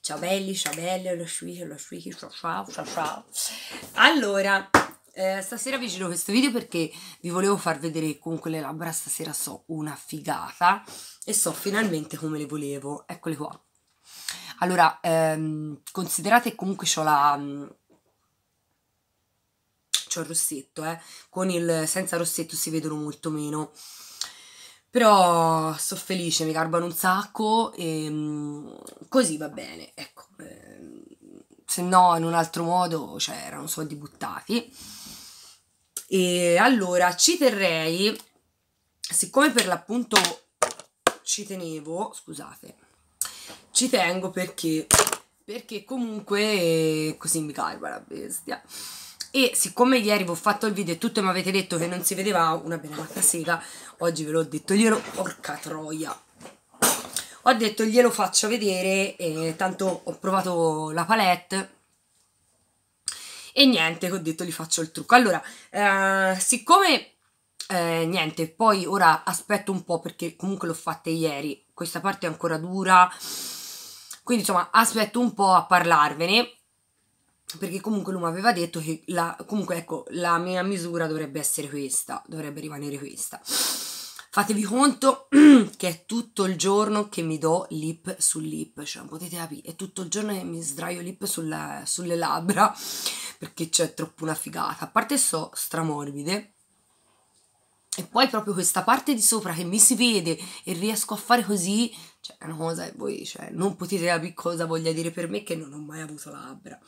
Ciao belli, ciao belle, lo sciuichi, lo sciuichi, ciao ciao, ciao ciao. Allora, eh, stasera vi giro questo video perché vi volevo far vedere che comunque le labbra stasera so una figata e so finalmente come le volevo. Eccole qua. Allora, ehm, considerate comunque ho la... Mm, c'ho il rossetto, eh. Con il senza rossetto si vedono molto meno. Però sono felice, mi garbano un sacco e mm, così va bene, ecco. Eh, se no, in un altro modo, cioè, erano soldi buttati. E allora ci terrei, siccome per l'appunto ci tenevo, scusate, ci tengo perché, perché comunque così mi garba la bestia. E siccome ieri vi ho fatto il video e tutti mi avete detto che non si vedeva una benedetta sega, oggi ve l'ho detto, glielo... porca troia! Ho detto glielo faccio vedere, e tanto ho provato la palette e niente, ho detto gli faccio il trucco. Allora, eh, siccome eh, niente, poi ora aspetto un po' perché comunque l'ho fatta ieri, questa parte è ancora dura, quindi insomma aspetto un po' a parlarvene perché comunque lui mi aveva detto che la, comunque ecco la mia misura dovrebbe essere questa dovrebbe rimanere questa fatevi conto che è tutto il giorno che mi do lip sul lip cioè potete capire è tutto il giorno che mi sdraio lip sulle, sulle labbra perché c'è troppo una figata a parte so stramorbide e poi proprio questa parte di sopra che mi si vede e riesco a fare così, cioè è una cosa che voi cioè, non potete capire cosa voglia dire per me che non ho mai avuto labbra.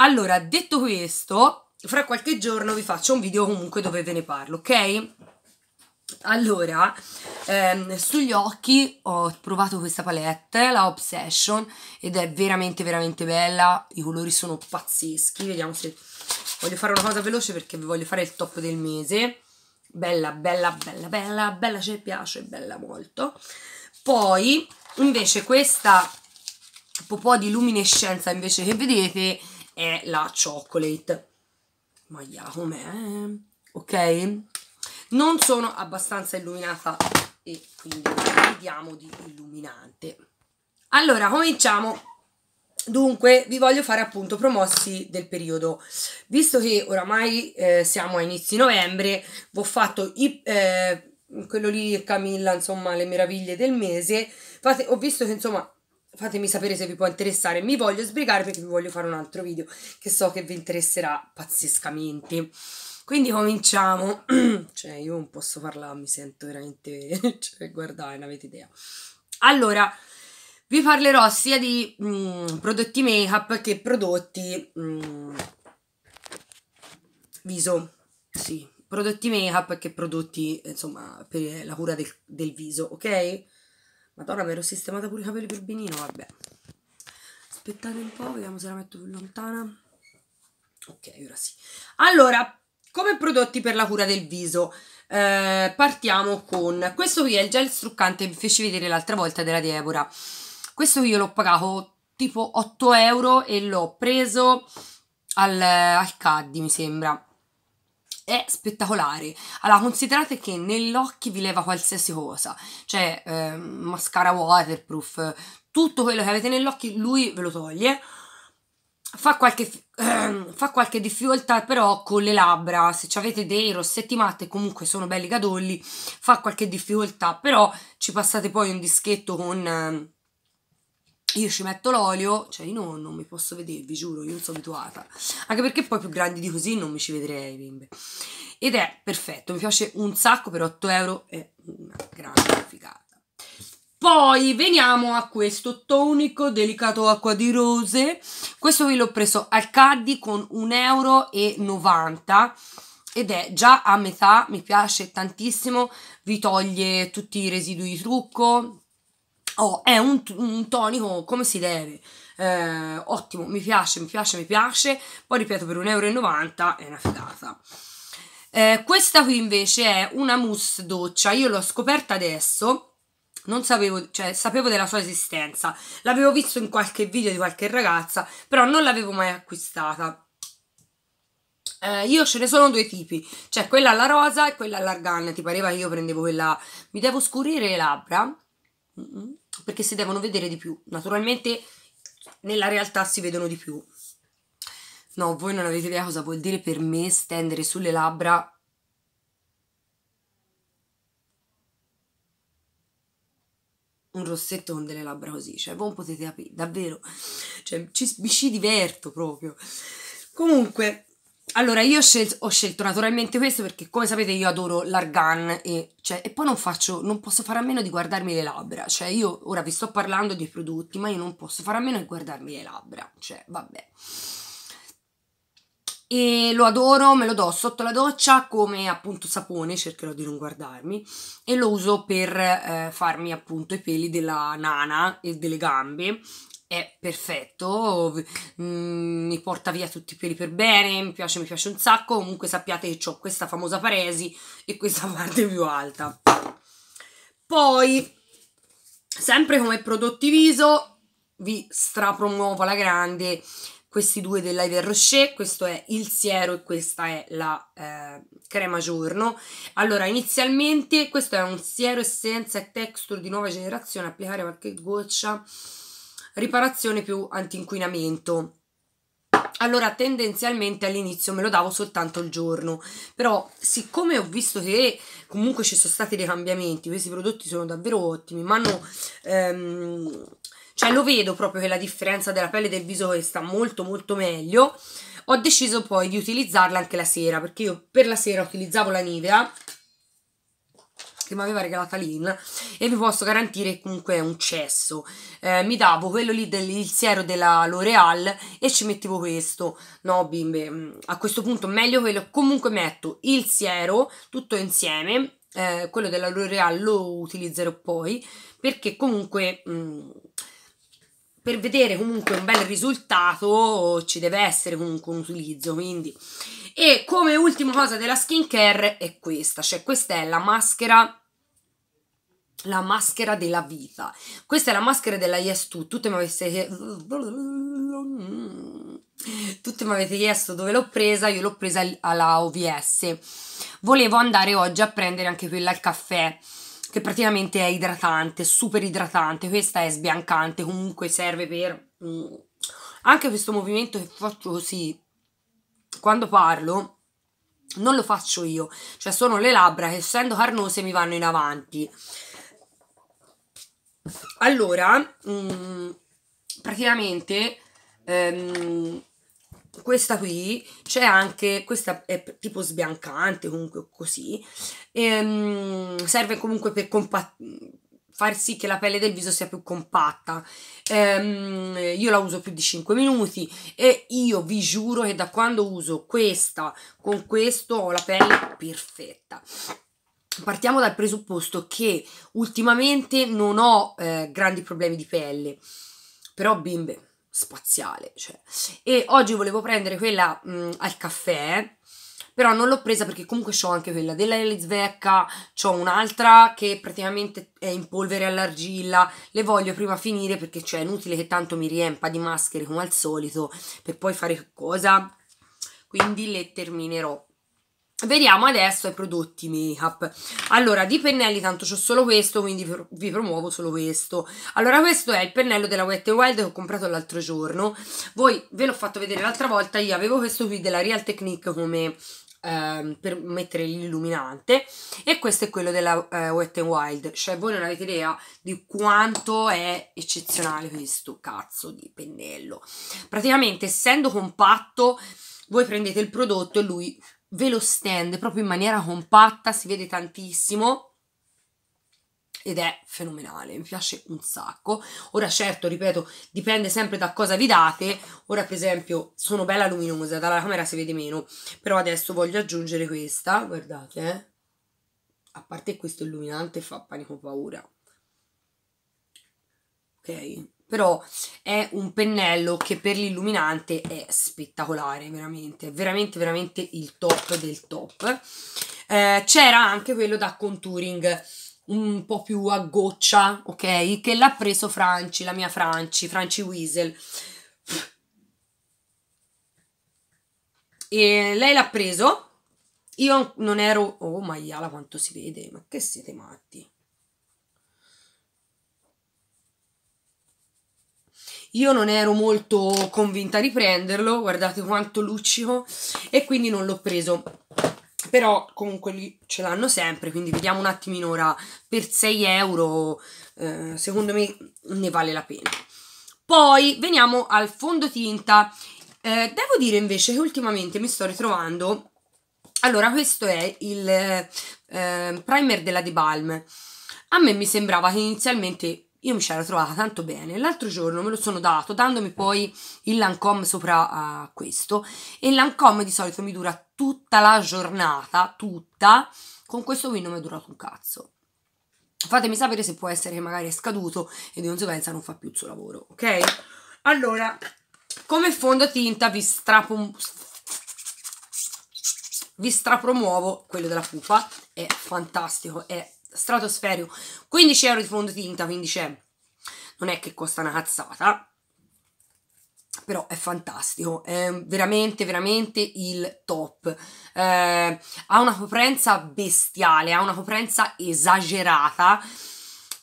Allora, detto questo, fra qualche giorno vi faccio un video comunque dove ve ne parlo, ok? Allora, ehm, sugli occhi ho provato questa palette, la Obsession, ed è veramente veramente bella, i colori sono pazzeschi, vediamo se... Voglio fare una cosa veloce perché vi voglio fare il top del mese, bella, bella, bella, bella, bella, ci piace, bella molto. Poi, invece, questa po' di luminescenza invece che vedete è la chocolate. Ma com'è? Ok? Non sono abbastanza illuminata e quindi vediamo di illuminante. Allora, cominciamo. Dunque, vi voglio fare appunto promossi del periodo. Visto che oramai eh, siamo a inizi novembre, vi ho fatto i, eh, quello lì Camilla, insomma, le meraviglie del mese. Fate, ho visto che insomma fatemi sapere se vi può interessare. Mi voglio sbrigare perché vi voglio fare un altro video che so che vi interesserà pazzescamente. Quindi cominciamo. cioè, io non posso parlare, mi sento veramente... cioè, guardate, non avete idea. Allora, vi parlerò sia di mm, prodotti make-up che prodotti mm, viso. Sì, prodotti make-up che prodotti, insomma, per la cura del, del viso, ok? Madonna, mi ero sistemata pure i capelli per benino, vabbè. Aspettate un po', vediamo se la metto più lontana. Ok, ora sì. Allora, come prodotti per la cura del viso, eh, partiamo con questo qui è il gel struccante che vi feci vedere l'altra volta della Deborah. Questo qui io l'ho pagato tipo 8 euro e l'ho preso al, al Caddi, mi sembra è spettacolare. Allora, considerate che nell'occhio vi leva qualsiasi cosa, cioè eh, mascara waterproof, tutto quello che avete nell'occhio lui ve lo toglie. Fa qualche, eh, fa qualche difficoltà però con le labbra, se avete dei rossetti matte comunque sono belli gadolli, fa qualche difficoltà, però ci passate poi un dischetto con... Eh, io ci metto l'olio, cioè io non, non, mi posso vedere, vi giuro, io non sono abituata. Anche perché poi più grandi di così non mi ci vedrei, bimbe. Ed è perfetto, mi piace un sacco per 8 euro, è una grande figata. Poi veniamo a questo tonico delicato acqua di rose. Questo qui l'ho preso al Caddi con 1,90 euro ed è già a metà, mi piace tantissimo, vi toglie tutti i residui di trucco, Oh, è un, un tonico come si deve. Eh, ottimo, mi piace, mi piace, mi piace. Poi ripeto, per 1,90 euro è una figata. Eh, questa qui invece è una mousse doccia. Io l'ho scoperta adesso. Non sapevo, cioè sapevo della sua esistenza. L'avevo visto in qualche video di qualche ragazza, però non l'avevo mai acquistata. Eh, io ce ne sono due tipi, cioè quella alla rosa e quella all'argan. Ti pareva che io prendevo quella. Mi devo scurire le labbra. Mm -mm perché si devono vedere di più. Naturalmente nella realtà si vedono di più. No, voi non avete idea cosa vuol dire per me stendere sulle labbra un rossetto con delle labbra così, cioè voi non potete capire, davvero, cioè ci, ci diverto proprio. Comunque, allora io ho scelto, ho scelto, naturalmente questo perché come sapete io adoro l'argan e, cioè, e poi non faccio, non posso fare a meno di guardarmi le labbra, cioè io ora vi sto parlando dei prodotti ma io non posso fare a meno di guardarmi le labbra, cioè vabbè. E lo adoro, me lo do sotto la doccia come appunto sapone, cercherò di non guardarmi e lo uso per eh, farmi appunto i peli della nana e delle gambe è perfetto, mm, mi porta via tutti i peli per bene, mi piace, mi piace un sacco, comunque sappiate che ho questa famosa paresi e questa parte più alta. Poi, sempre come prodotti viso, vi strapromuovo la grande questi due della Yves Rocher, questo è il siero e questa è la eh, crema giorno. Allora, inizialmente questo è un siero essenza e texture di nuova generazione, applicare qualche goccia, riparazione più anti-inquinamento. Allora, tendenzialmente all'inizio me lo davo soltanto il giorno, però siccome ho visto che comunque ci sono stati dei cambiamenti, questi prodotti sono davvero ottimi, ma hanno... Ehm, cioè lo vedo proprio che la differenza della pelle del viso sta molto molto meglio ho deciso poi di utilizzarla anche la sera perché io per la sera utilizzavo la Nivea che mi aveva regalata Lynn e vi posso garantire che comunque è un cesso. Eh, mi davo quello lì del siero della L'Oreal e ci mettevo questo. No bimbe mm, a questo punto meglio quello. Comunque metto il siero tutto insieme eh, quello della L'Oreal lo utilizzerò poi perché comunque mh, mm, per vedere comunque un bel risultato ci deve essere comunque un utilizzo quindi. E come ultima cosa della skincare è questa cioè questa è la maschera la maschera della vita. Questa è la maschera della Yes 2 tutte mi avete tutte mi avete chiesto dove l'ho presa io l'ho presa alla OVS volevo andare oggi a prendere anche quella al caffè che praticamente è idratante, super idratante, questa è sbiancante, comunque serve per... Mm, anche questo movimento che faccio così, quando parlo, non lo faccio io, cioè sono le labbra che essendo carnose mi vanno in avanti. Allora, mm, praticamente... Um, questa qui c'è anche, questa è tipo sbiancante comunque così, ehm, serve comunque per far sì che la pelle del viso sia più compatta. Ehm, io la uso più di 5 minuti e io vi giuro che da quando uso questa con questo ho la pelle perfetta. Partiamo dal presupposto che ultimamente non ho eh, grandi problemi di pelle, però bimbe, spaziale. Cioè. E oggi volevo prendere quella mh, mm, al caffè, però non l'ho presa perché comunque ho anche quella della Elizvecca, ho un'altra che praticamente è in polvere all'argilla, le voglio prima finire perché cioè, è inutile che tanto mi riempa di maschere come al solito per poi fare cosa, quindi le terminerò Vediamo adesso i prodotti make up. Allora, di pennelli tanto c'ho solo questo, quindi vi promuovo solo questo. Allora, questo è il pennello della Wet n Wild che ho comprato l'altro giorno. Voi ve l'ho fatto vedere l'altra volta, io avevo questo qui della Real Technique come eh, per mettere l'illuminante e questo è quello della eh, Wet n Wild. Cioè, voi non avete idea di quanto è eccezionale questo cazzo di pennello. Praticamente, essendo compatto, voi prendete il prodotto e lui ve lo stende proprio in maniera compatta, si vede tantissimo ed è fenomenale, mi piace un sacco. Ora certo, ripeto, dipende sempre da cosa vi date. Ora per esempio sono bella luminosa, dalla camera si vede meno, però adesso voglio aggiungere questa, guardate, eh. A parte questo illuminante fa panico paura. Ok, però è un pennello che per l'illuminante è spettacolare, veramente, veramente, veramente il top del top. Eh, c'era anche quello da contouring un po' più a goccia, ok? Che l'ha preso Franci, la mia Franci, Franci Weasel. E lei l'ha preso. Io non ero... Oh, maiala quanto si vede, ma che siete matti. Io non ero molto convinta di prenderlo, guardate quanto luccico, e quindi non l'ho preso. Però comunque lì ce l'hanno sempre, quindi vediamo un attimino ora per 6 euro, eh, secondo me ne vale la pena. Poi veniamo al fondotinta. Eh, devo dire invece che ultimamente mi sto ritrovando... Allora, questo è il eh, primer della The Balm. A me mi sembrava che inizialmente io mi c'ero trovata tanto bene. L'altro giorno me lo sono dato, dandomi poi il Lancome sopra a questo. E il Lancome di solito mi dura tutta la giornata, tutta. Con questo qui non mi è durato un cazzo. Fatemi sapere se può essere che magari è scaduto e di conseguenza non fa più il suo lavoro, ok? Allora, come fondotinta vi strapo vi strapromuovo quello della pupa, è fantastico, è stratosferico 15 euro di fondotinta quindi c'è non è che costa una cazzata però è fantastico è veramente veramente il top. Eh, ha una coprenza bestiale ha una coprenza esagerata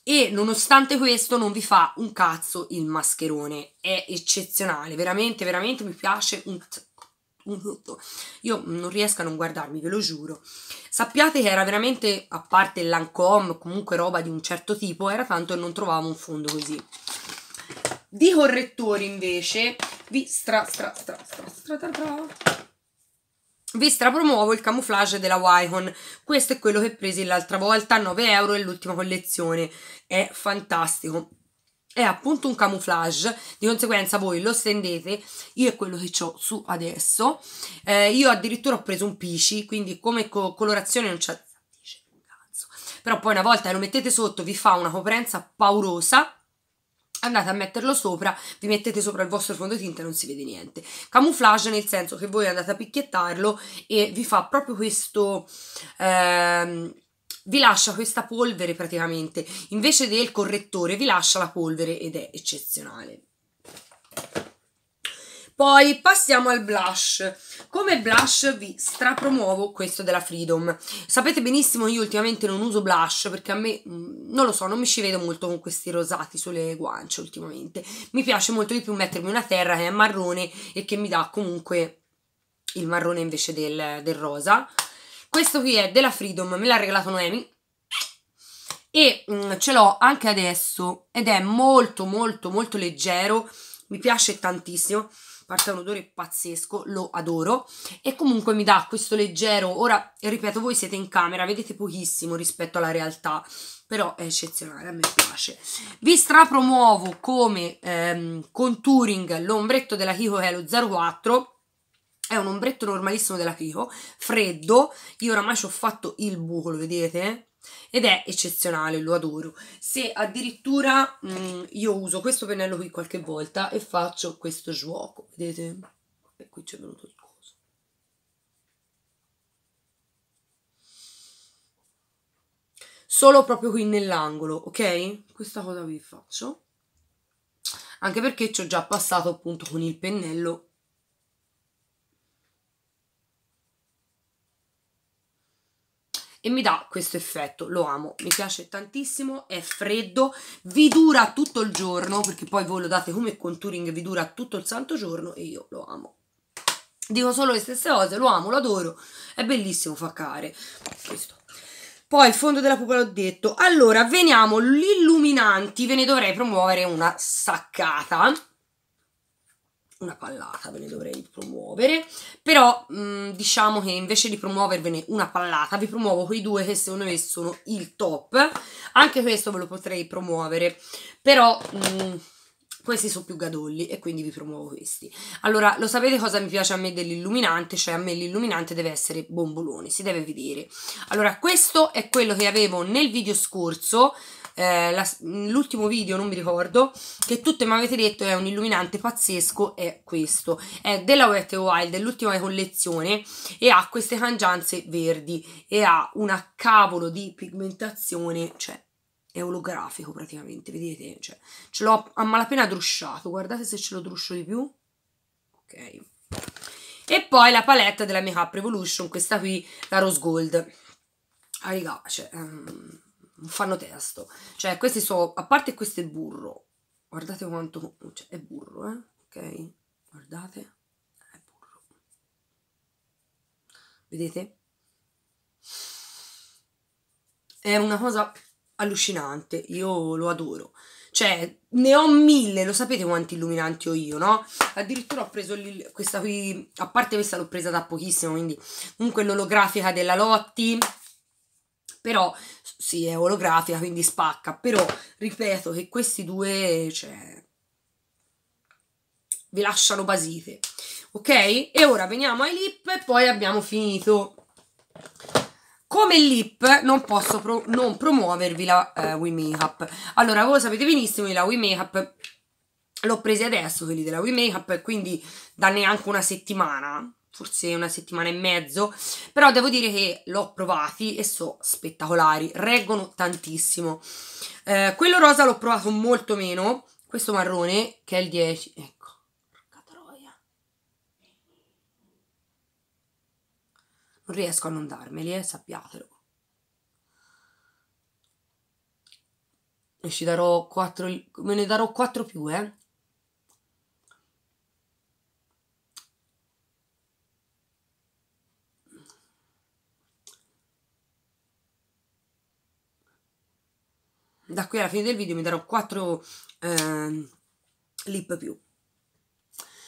e nonostante questo non vi fa un cazzo il mascherone è eccezionale veramente veramente mi piace un io non riesco a non guardarmi, ve lo giuro. Sappiate che era veramente, a parte il Lancome, comunque roba di un certo tipo, era tanto che non trovavo un fondo così. Di correttori invece vi stra stra stra stra stra stra, stra vi strapromuovo il camouflage della Wycon. Questo è quello che presi l'altra volta, 9 euro, è l'ultima collezione. È fantastico è appunto un camouflage, di conseguenza voi lo stendete, io è quello che ho su adesso, eh, io addirittura ho preso un pisci, quindi come co colorazione non c'è, però poi una volta lo mettete sotto vi fa una coprenza paurosa, andate a metterlo sopra, vi mettete sopra il vostro fondotinta e non si vede niente. Camouflage nel senso che voi andate a picchiettarlo e vi fa proprio questo... Ehm, vi lascia questa polvere praticamente, invece del correttore vi lascia la polvere ed è eccezionale. Poi passiamo al blush. Come blush vi strapromuovo questo della Freedom. Sapete benissimo io ultimamente non uso blush perché a me, mm, non lo so, non mi ci vedo molto con questi rosati sulle guance ultimamente. Mi piace molto di più mettermi una terra che è marrone e che mi dà comunque il marrone invece del, del rosa. Questo qui è della Freedom, me l'ha regalato Noemi. E mm, ce l'ho anche adesso ed è molto molto molto leggero, mi piace tantissimo, parte un odore pazzesco, lo adoro. E comunque mi dà questo leggero, ora ripeto voi siete in camera, vedete pochissimo rispetto alla realtà, però è eccezionale, a me piace. Vi strapromuovo come ehm, contouring l'ombretto della Kiko che è lo 04 è un ombretto normalissimo della Kiko, freddo, io oramai ci ho fatto il buco, lo vedete? Ed è eccezionale, lo adoro. Se addirittura mh, mm, io uso questo pennello qui qualche volta e faccio questo gioco, vedete? E qui c'è venuto il coso. Solo proprio qui nell'angolo, ok? Questa cosa vi faccio. Anche perché ci ho già passato appunto con il pennello e mi dà questo effetto, lo amo, mi piace tantissimo, è freddo, vi dura tutto il giorno, perché poi voi lo date come contouring, vi dura tutto il santo giorno e io lo amo. Dico solo le stesse cose, lo amo, lo adoro, è bellissimo fa care. Questo. Poi il fondo della pupa l'ho detto. Allora, veniamo, gli ve ne dovrei promuovere una saccata una pallata ve ne dovrei promuovere. Però mh, diciamo che invece di promuovervene una pallata vi promuovo quei due che secondo me sono il top. Anche questo ve lo potrei promuovere. Però mh, questi sono più gadolli e quindi vi promuovo questi. Allora lo sapete cosa mi piace a me dell'illuminante? Cioè a me l'illuminante deve essere bombolone si deve vedere. Allora questo è quello che avevo nel video scorso eh, l'ultimo video, non mi ricordo, che tutte mi avete detto è un illuminante pazzesco, è questo. È della Wet Wild, dell'ultima collezione e ha queste cangianze verdi e ha una cavolo di pigmentazione, cioè è olografico praticamente, vedete? Cioè, ce l'ho a malapena drusciato, guardate se ce lo druscio di più. Ok. E poi la palette della Makeup Revolution, questa qui, la Rose Gold. Ah, raga, cioè... Um, fanno testo. Cioè, questi sono, a parte questo è burro, guardate quanto cioè, è burro eh ok? Guardate è burro. Vedete? È una cosa allucinante io lo adoro. Cioè ne ho mille lo sapete quanti illuminanti ho io no? Addirittura ho preso questa qui a parte questa l'ho presa da pochissimo quindi comunque l'olografica della Lotti però sì è olografica quindi spacca. Però ripeto che questi due cioè vi lasciano basite. Ok? E ora veniamo ai lip e poi abbiamo finito. Come lip non posso pro non promuovervi la eh, We Makeup. Allora, voi sapete benissimo che la We Makeup l'ho presa adesso, quelli della We Makeup, quindi da neanche una settimana, forse una settimana e mezzo, però devo dire che l'ho provati e sono spettacolari, reggono tantissimo. Eh, quello rosa l'ho provato molto meno, questo marrone che è il 10, ecco non riesco a non darmeli, eh, sappiatelo. E ci darò 4, me ne darò 4 più, eh. Qui alla fine del video mi darò 4 eh, lip più.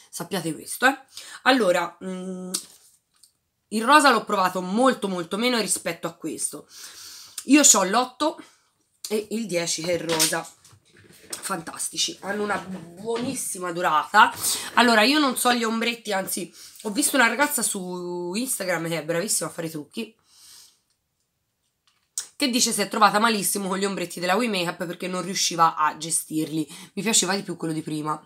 Sappiate questo, eh. Allora, mh, mm, il rosa l'ho provato molto molto meno rispetto a questo. Io ho l'8 e il 10 che è il rosa. Fantastici, hanno una buonissima durata. Allora, io non so gli ombretti, anzi, ho visto una ragazza su Instagram che è bravissima a fare trucchi che dice si è trovata malissimo con gli ombretti della We Makeup perché non riusciva a gestirli. Mi piaceva di più quello di prima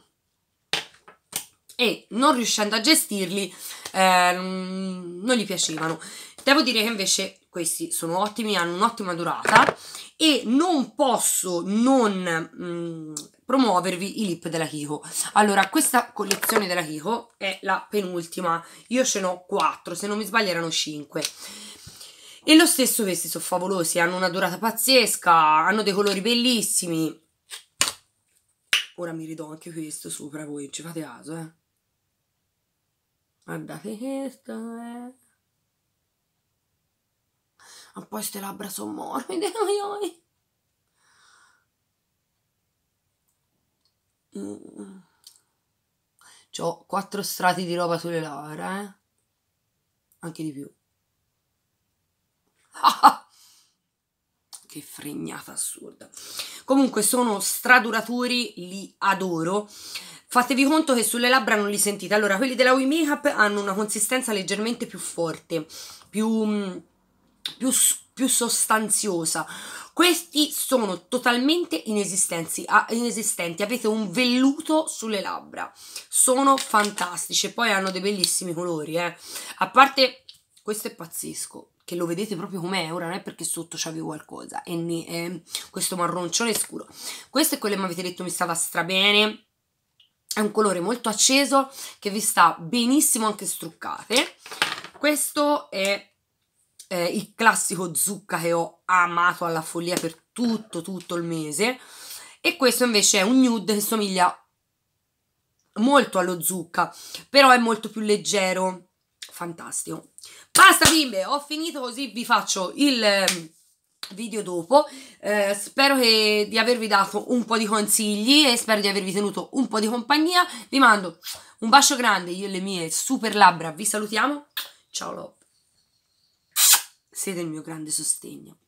e non riuscendo a gestirli eh, non gli piacevano. Devo dire che invece questi sono ottimi, hanno un'ottima durata e non posso non mm, promuovervi i lip della Kiko. Allora, questa collezione della Kiko è la penultima, io ce n'ho 4, se non mi sbaglio erano 5. E lo stesso questi sono favolosi, hanno una durata pazzesca, hanno dei colori bellissimi. Ora mi ridò anche questo sopra voi, ci fate caso, eh. Guardate questo, eh. Ma poi ste labbra sono morbide, oi, mm. Ho quattro strati di roba sulle labbra, eh. Anche di più. che fregnata assurda. Comunque sono straduraturi, li adoro. Fatevi conto che sulle labbra non li sentite. Allora, quelli della We Makeup hanno una consistenza leggermente più forte, più, mm, più, più sostanziosa. Questi sono totalmente inesistenti, avete un velluto sulle labbra, sono fantastici poi hanno dei bellissimi colori, eh. A parte, questo è pazzesco, che lo vedete proprio com'è, ora non è perché sotto c'avevo qualcosa, è, è questo marroncione scuro. Questo è quello che mi avete detto mi stava strabene, è un colore molto acceso che vi sta benissimo anche struccate. Questo è eh, il classico zucca che ho amato alla follia per tutto tutto il mese. E questo invece è un nude che somiglia molto allo zucca però è molto più leggero. Fantastico basta bimbe ho finito così vi faccio il video dopo. Eh, spero che, di avervi dato un po' di consigli e spero di avervi tenuto un po' di compagnia. Vi mando un bacio grande io e le mie super labbra. Vi salutiamo. Ciao love siete il mio grande sostegno